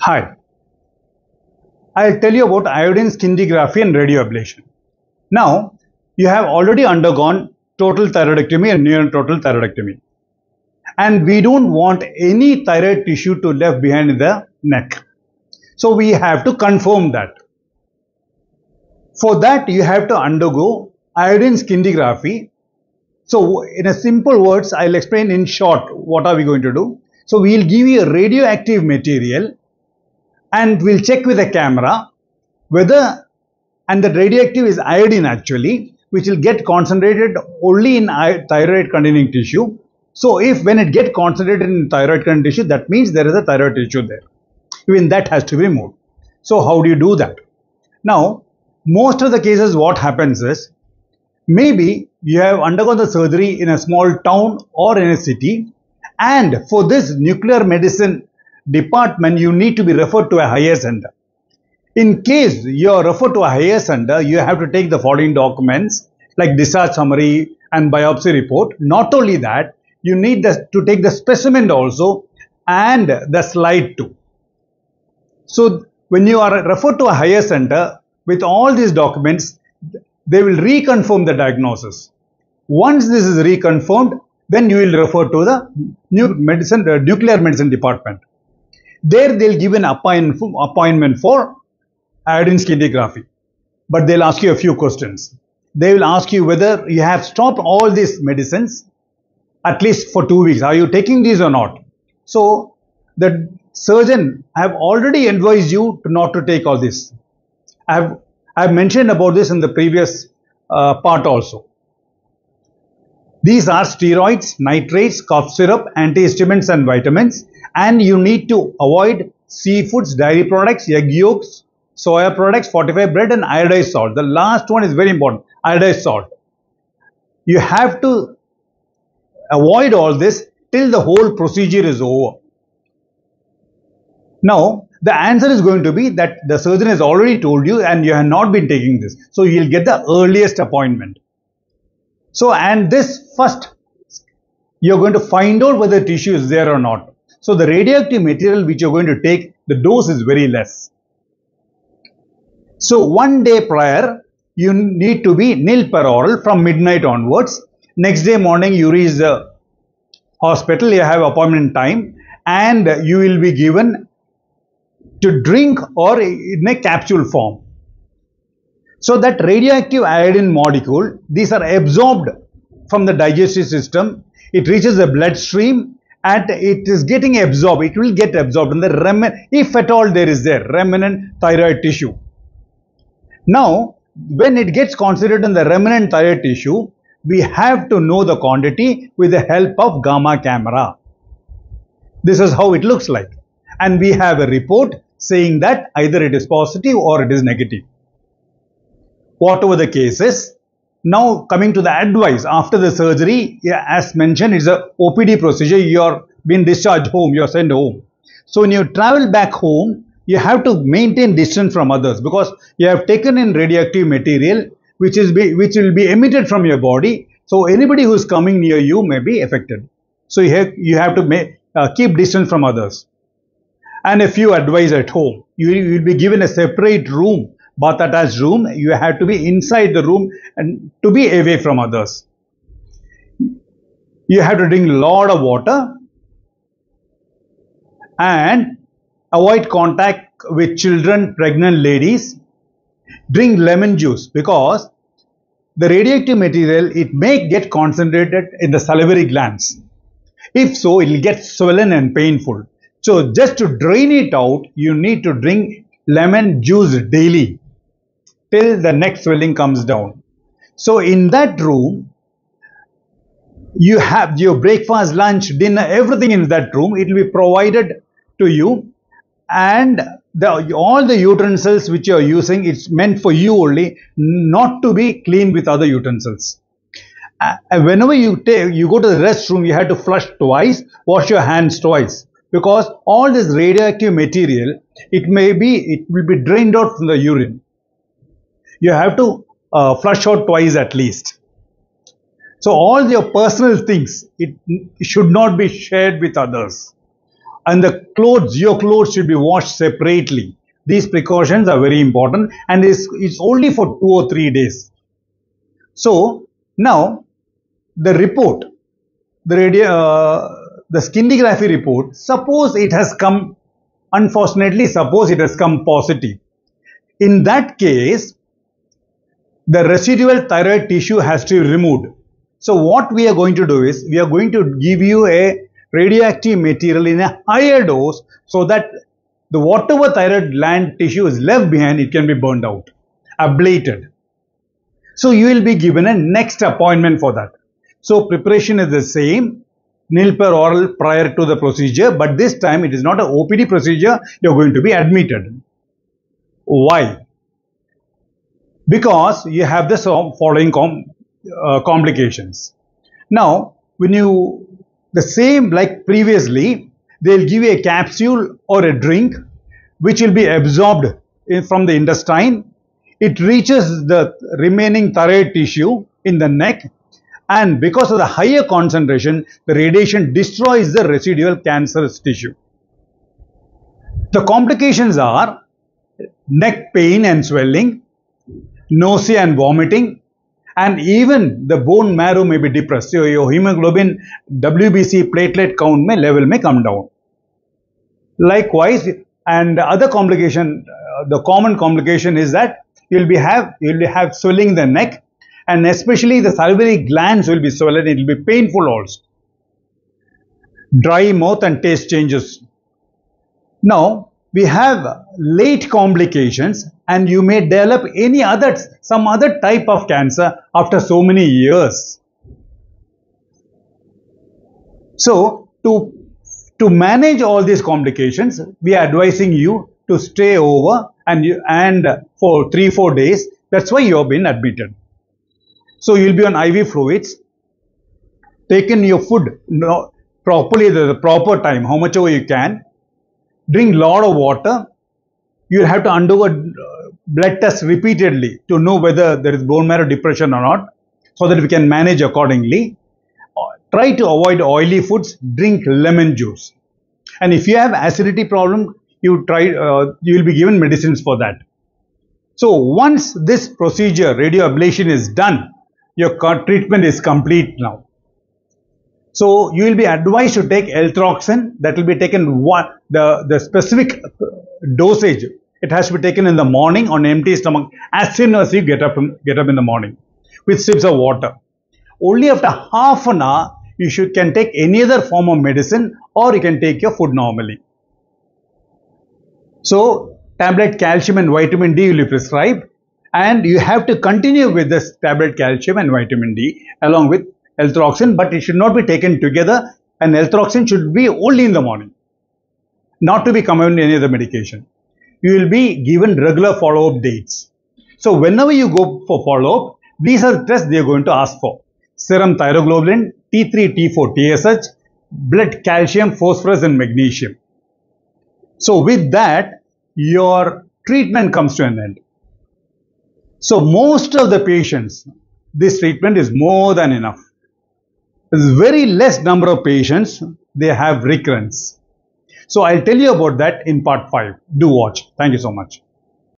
Hi. I'll tell you about iodine scintigraphy and radioablation. Now, you have already undergone total thyroidectomy and near total thyroidectomy. And we don't want any thyroid tissue to left behind in the neck. So we have to confirm that. For that, you have to undergo iodine scintigraphy. So in a simple words, I'll explain in short what are we going to do. So we'll give you a radioactive material and we'll check with a camera whether and the radioactive is iodine actually which will get concentrated only in thyroid containing tissue. So if when it get concentrated in thyroid containing tissue that means there is a thyroid tissue there. Even that has to be removed. So how do you do that? Now most of the cases what happens is maybe you have undergone the surgery in a small town or in a city and for this nuclear medicine department, you need to be referred to a higher center. In case you are referred to a higher center, you have to take the following documents like discharge summary and biopsy report. Not only that, you need the, to take the specimen also and the slide too. So when you are referred to a higher center with all these documents, they will reconfirm the diagnosis. Once this is reconfirmed, then you will refer to the new medicine, the nuclear medicine department. There they'll give an appointment for iodine scintigraphy. But they'll ask you a few questions. They will ask you whether you have stopped all these medicines at least for two weeks. Are you taking these or not? So the surgeon have already advised you to not to take all this. I have I have mentioned about this in the previous uh, part also. These are steroids, nitrates, cough syrup, antihistamines and vitamins and you need to avoid seafoods, dairy products, egg yolks, soya products, fortified bread and iodized salt. The last one is very important, iodized salt. You have to avoid all this till the whole procedure is over. Now, the answer is going to be that the surgeon has already told you and you have not been taking this. So, you'll get the earliest appointment. So, and this first, you're going to find out whether tissue is there or not. So the radioactive material which you're going to take, the dose is very less. So one day prior, you need to be nil per oral from midnight onwards. Next day morning, you reach the hospital, you have appointment time and you will be given to drink or in a capsule form. So that radioactive iodine molecule, these are absorbed from the digestive system. It reaches the bloodstream and it is getting absorbed. It will get absorbed in the remnant, if at all there is there, remnant thyroid tissue. Now, when it gets considered in the remnant thyroid tissue, we have to know the quantity with the help of gamma camera. This is how it looks like. And we have a report saying that either it is positive or it is negative. Whatever the case is, now coming to the advice after the surgery, yeah, as mentioned, it's a OPD procedure. You're being discharged home, you're sent home. So when you travel back home, you have to maintain distance from others because you have taken in radioactive material which is be, which will be emitted from your body. So anybody who is coming near you may be affected. So you have, you have to make, uh, keep distance from others. And a few advice at home. You will be given a separate room bath attached room, you have to be inside the room and to be away from others. You have to drink a lot of water and avoid contact with children, pregnant ladies. Drink lemon juice because the radioactive material, it may get concentrated in the salivary glands. If so, it will get swollen and painful. So just to drain it out, you need to drink lemon juice daily till the next swelling comes down. So in that room, you have your breakfast, lunch, dinner, everything in that room. It will be provided to you and the, all the utensils which you are using, it's meant for you only, not to be cleaned with other utensils. Uh, whenever you take, you go to the restroom, you have to flush twice, wash your hands twice because all this radioactive material, it may be, it will be drained out from the urine you have to uh, flush out twice at least. So all your personal things, it, should not be shared with others. and the clothes, your clothes should be washed separately. These precautions are very important and it's, it's only for two or three days. So now the report, the radio, uh, the scintigraphy report, suppose it has come, unfortunately, suppose it has come positive. In that case, the residual thyroid tissue has to be removed. So what we are going to do is, we are going to give you a radioactive material in a higher dose so that the whatever thyroid gland tissue is left behind, it can be burned out, ablated. So you will be given a next appointment for that. So preparation is the same, nil per oral prior to the procedure, but this time it is not an OPD procedure, you are going to be admitted. Why? Because you have the following com uh, complications. Now, when you the same like previously, they'll give you a capsule or a drink which will be absorbed in, from the intestine. It reaches the remaining thyroid tissue in the neck and because of the higher concentration, the radiation destroys the residual cancerous tissue. The complications are neck pain and swelling, nausea and vomiting, and even the bone marrow may be depressed. So your hemoglobin WBC platelet count may level may come down. Likewise, and other complication, uh, the common complication is that you'll be have you'll have swelling the neck, and especially the salivary glands will be swollen. It will be painful also. Dry mouth and taste changes. Now, we have late complications and you may develop any other some other type of cancer after so many years. So to to manage all these complications we are advising you to stay over and you, and for 3 4 days that's why you have been admitted. So you'll be on iv fluids taken your food no, properly the, the proper time how much over you can drink lot of water. You have to undergo uh, blood test repeatedly to know whether there is bone marrow depression or not so that we can manage accordingly. Uh, try to avoid oily foods, drink lemon juice. And if you have acidity problem, you try, uh, you will be given medicines for that. So once this procedure, radio ablation is done, your treatment is complete now. So you will be advised to take L-thyroxine that will be taken one, the, the specific uh, dosage. It has to be taken in the morning on empty stomach as soon as you get up, get up in the morning with sips of water. Only after half an hour you should can take any other form of medicine or you can take your food normally. So tablet calcium and vitamin D will be prescribed and you have to continue with this tablet calcium and vitamin D along with L-thyroxine, but it should not be taken together and L-thyroxine should be only in the morning, not to be combined with any other medication. You will be given regular follow-up dates. So whenever you go for follow-up, these are the tests they are going to ask for. Serum thyroglobulin, T3, T4, TSH, blood calcium, phosphorus and magnesium. So with that, your treatment comes to an end. So most of the patients, this treatment is more than enough very less number of patients, they have recurrence. So I'll tell you about that in part 5. Do watch. Thank you so much.